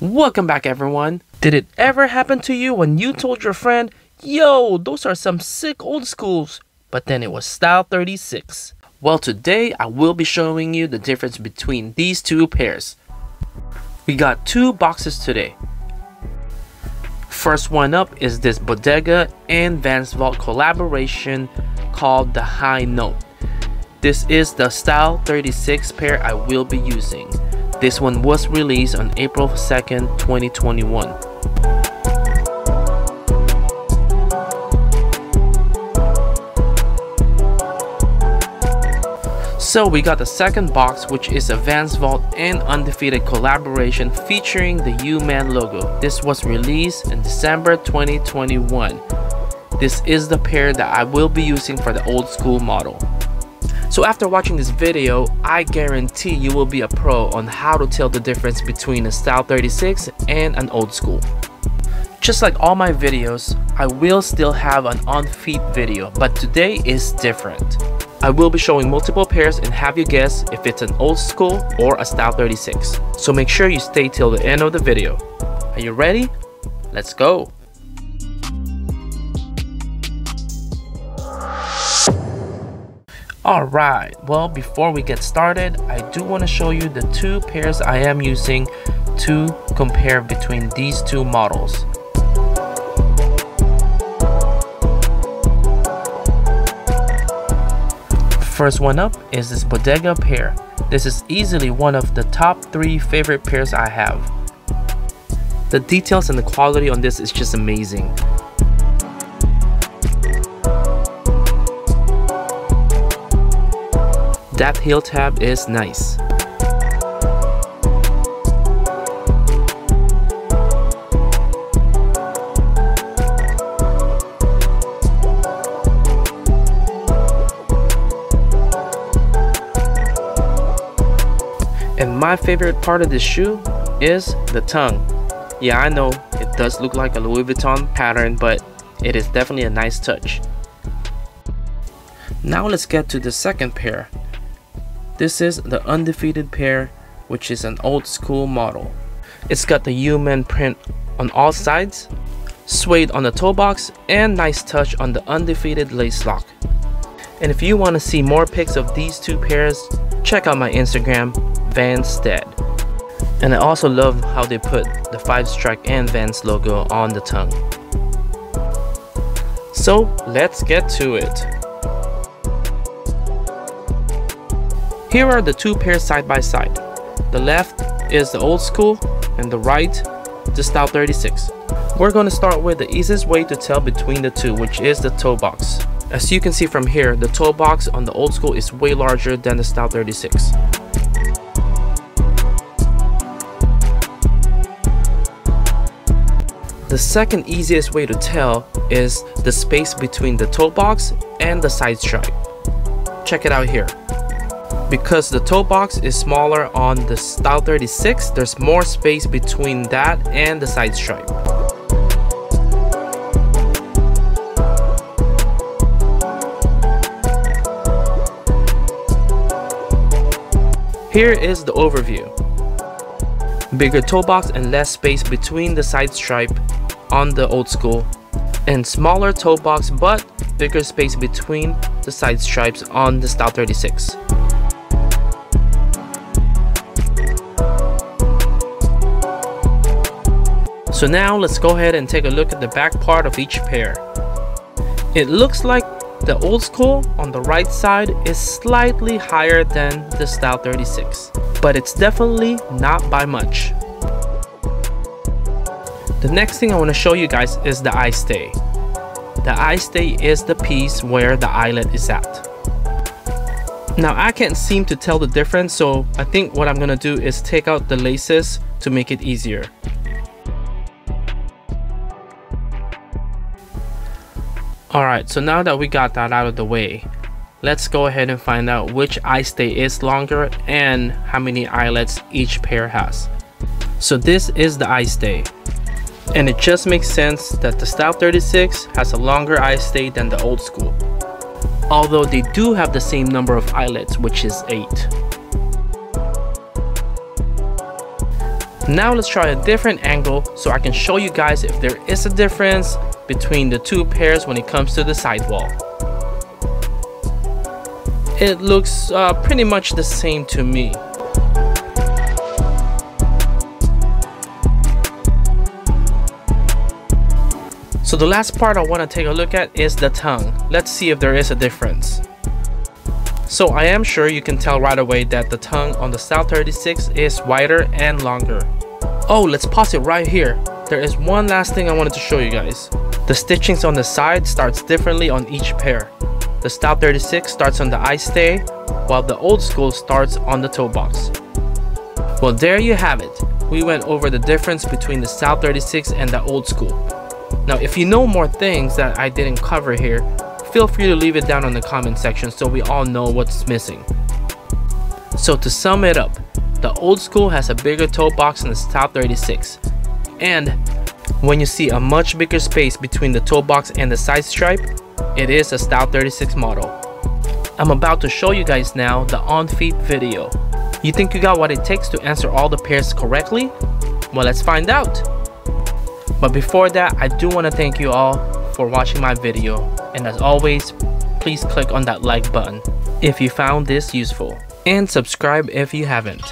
Welcome back everyone. Did it ever happen to you when you told your friend, yo, those are some sick Old Skools, but then it was Style 36? Well today I will be showing you the difference between these two pairs. We got two boxes today. First one up is this Bodega and Vans Vault collaboration called the High Note. This is the Style 36 pair I will be using. This one was released on April 2nd, 2021. So we got the second box which is a Vans Vault and Undefeated collaboration featuring the U-Man logo. This was released in December 2021. This is the pair that I will be using for the Old Skool model. So after watching this video, I guarantee you will be a pro on how to tell the difference between a Style 36 and an Old Skool. Just like all my videos, I will still have an on feet video, but today is different. I will be showing multiple pairs and have you guess if it's an Old Skool or a Style 36. So make sure you stay till the end of the video. Are you ready? Let's go! Alright, well before we get started, I do want to show you the two pairs I am using to compare between these two models. First one up is this Bodega pair. This is easily one of the top 3 favorite pairs I have. The details and the quality on this is just amazing. That heel tab is nice. And my favorite part of this shoe is the tongue. Yeah, I know it does look like a Louis Vuitton pattern, but it is definitely a nice touch. Now let's get to the second pair. This is the undefeated pair, which is an Old Skool model. It's got the U-Man print on all sides, suede on the toe box, and nice touch on the undefeated lace lock. And if you want to see more pics of these two pairs, check out my Instagram, VANSDAD. And I also love how they put the 5 strike and Vans logo on the tongue. So let's get to it. Here are the two pairs side by side. The left is the Old Skool and the right the Style 36. We're going to start with the easiest way to tell between the two which is the toe box. As you can see from here, the toe box on the Old Skool is way larger than the Style 36. The second easiest way to tell is the space between the toe box and the side stripe. Check it out here. Because the toe box is smaller on the Style 36, there's more space between that and the side stripe. Here is the overview. Bigger toe box and less space between the side stripe on the Old Skool and smaller toe box but bigger space between the side stripes on the Style 36. So now let's go ahead and take a look at the back part of each pair. It looks like the Old Skool on the right side is slightly higher than the Style 36, but it's definitely not by much. The next thing I want to show you guys is the eye stay. The eye stay is the piece where the eyelet is at. Now I can't seem to tell the difference so I think what I'm gonna do is take out the laces to make it easier. Alright, so now that we got that out of the way, let's go ahead and find out which eye stay is longer and how many eyelets each pair has. So this is the eye stay. And it just makes sense that the Style 36 has a longer eye stay than the Old Skool. Although they do have the same number of eyelets, which is 8. Now let's try a different angle so I can show you guys if there is a difference between the two pairs when it comes to the sidewall. It looks uh, pretty much the same to me. So the last part I want to take a look at is the tongue. Let's see if there is a difference. So I am sure you can tell right away that the tongue on the Style 36 is wider and longer. Oh, let's pause it right here. There is one last thing I wanted to show you guys. The stitchings on the side starts differently on each pair. The Style 36 starts on the eye stay, while the Old Skool starts on the toe box. Well there you have it. We went over the difference between the Style 36 and the Old Skool. Now if you know more things that I didn't cover here, feel free to leave it down in the comment section so we all know what's missing. So to sum it up, the Old Skool has a bigger toe box than the Style 36. And when you see a much bigger space between the toe box and the side stripe, it is a Style 36 model. I'm about to show you guys now the on-feet video. You think you got what it takes to answer all the pairs correctly? Well, let's find out. But before that, I do want to thank you all for watching my video. And as always, please click on that like button if you found this useful. And subscribe if you haven't.